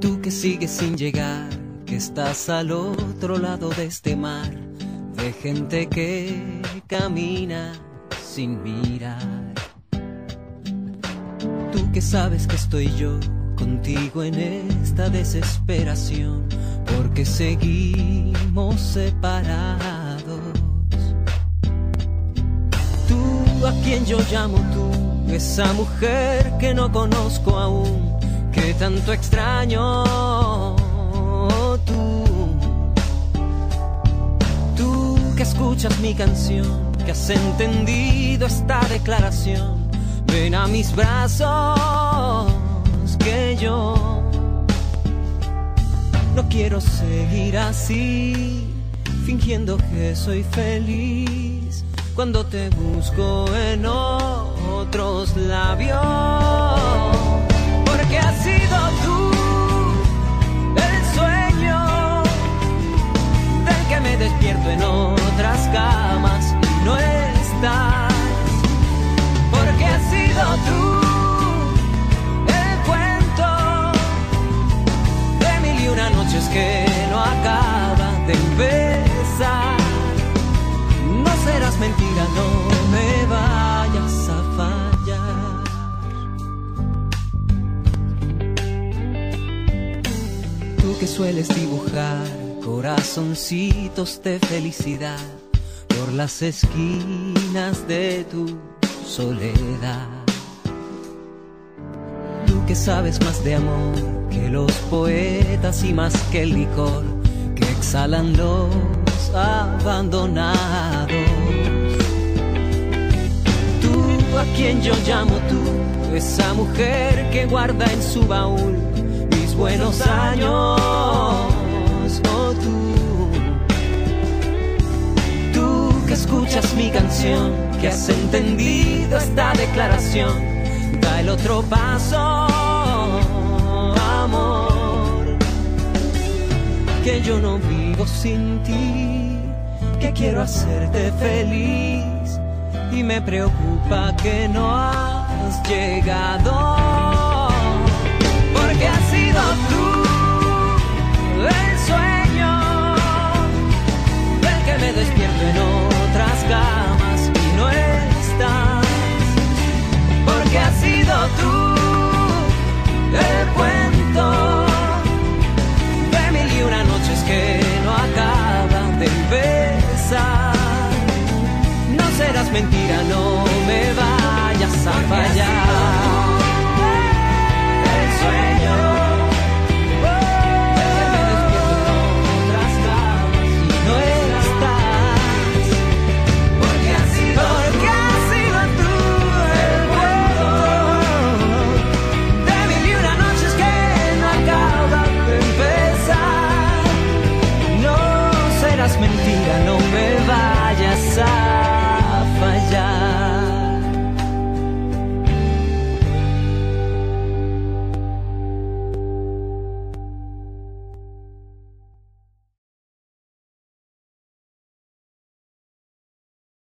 Tú que sigues sin llegar, que estás al otro lado de este mar, de gente que camina sin mirar. Tú que sabes que estoy yo contigo en esta desesperación, porque seguimos separados. Tú a quien yo llamo tú, esa mujer que no conozco aún, que tanto extraño. Tú, tú que escuchas mi canción, que has entendido esta declaración, ven a mis brazos que yo no quiero seguir así, fingiendo que soy feliz cuando te busco en otros labios. Que no acaban de empezar. No serás mentira, no me vayas a fallar. Tú que sueles dibujar corazoncitos de felicidad por las esquinas de tu soledad. Que sabes más de amor que los poetas y más que el licor que exhalan los abandonados. Tú a quien yo llamo tú, esa mujer que guarda en su baúl mis buenos años. Oh, tú, tú que escuchas mi canción, que has entendido esta declaración, da el otro paso, amor, que yo no vivo sin ti, que quiero hacerte feliz. Y me preocupa que no has llegado,